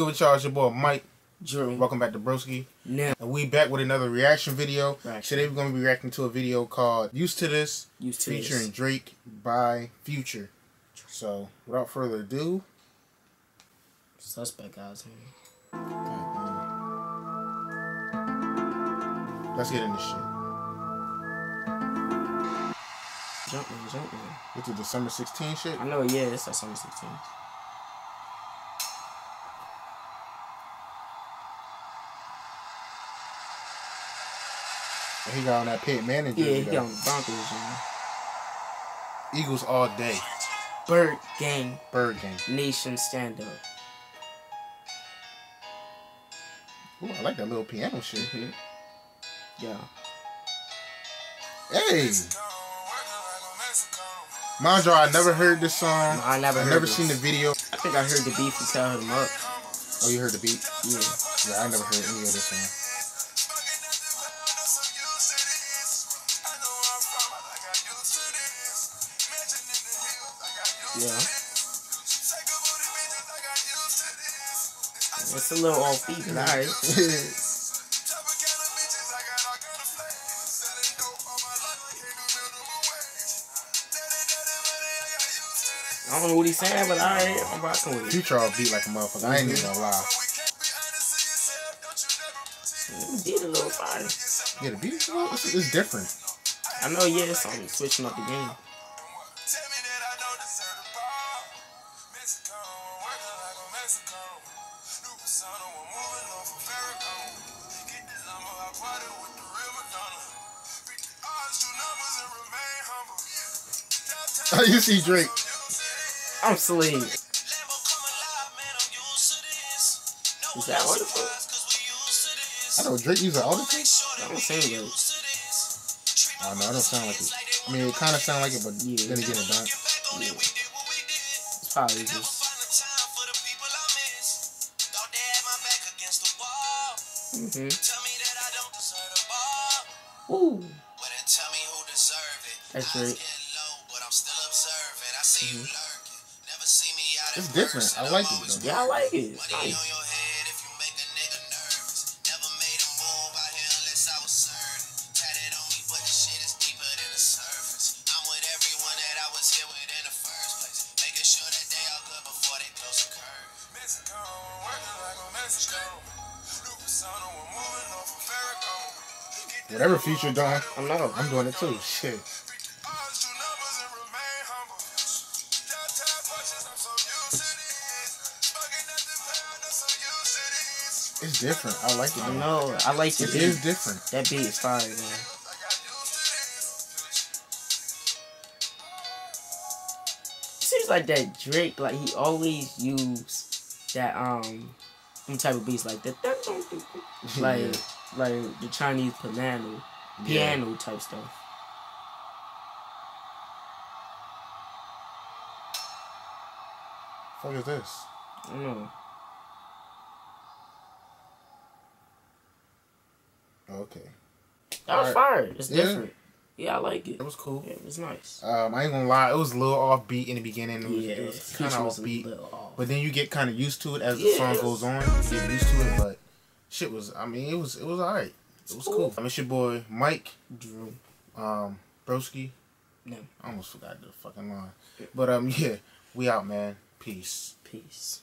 good with y'all? It's your boy Mike. Drew. Welcome back to Broski. Now, And we back with another reaction video. Reaction. Today we're going to be reacting to a video called Used to This, used to featuring this. Drake by Future. So, without further ado, suspect guys. let's get in this shit. Jump man, jump man. With the December 16 shit. I know, yeah, it's that summer 16. He got on that pit manager. Yeah, he got on the Broncos. Eagles all day. Bird gang, Bird game. nation stand up. Ooh, I like that little piano shit. Mhm. Yeah. Hey! Mind you, I never heard this song. No, I never heard never this. seen the video. I think I heard the beat and tell him up. Oh, you heard the beat? Yeah. Yeah, I never heard any of this song. Yeah. It's a little off beat, but alright. I don't know what he's saying, but alright, I'm rocking with it. Future all beat like a motherfucker. I ain't even gonna lie. He did a little fire. Yeah, the beat is it's, it's different. I know, yeah, so I'm switching up the game. you see Drake. I'm sleep. Is that wonderful? I know Drake use an auto tune. I don't sing good. Oh no, I don't sound like it. I mean, it kind of sound like it, but Yeah. then again, it don't. Yeah. It's probably just. Mm-hmm. Ooh. That's Drake. Mm-hmm. It's different. I like it though. Yeah, I like it. It's nice. Whatever Future doing, I know. I'm doing it too. Shit. It's different. I like it. I know. I like the It beat. is different. That beat is fire, man. Seems like that Drake, like he always use that um, them type of beats like that, like Yeah. like the Chinese piano, Yeah. piano type stuff. Fuck is this? I don't know. Oh, okay. That was Alright. fire. It's Yeah. different. Yeah, I like it. It was cool. Yeah, it was nice. Um, I ain't gonna lie, it was a little offbeat in the beginning. It was, yeah, it was kind of offbeat, off. but then you get kind of used to it as the song goes on. You get used to it, but shit was. I mean, it was it was alright. It was cool. cool. I mean, it's your boy Mike, Drew. um, Broski. No. I almost forgot the fucking line, but um, yeah, we out, man. Peace. Peace.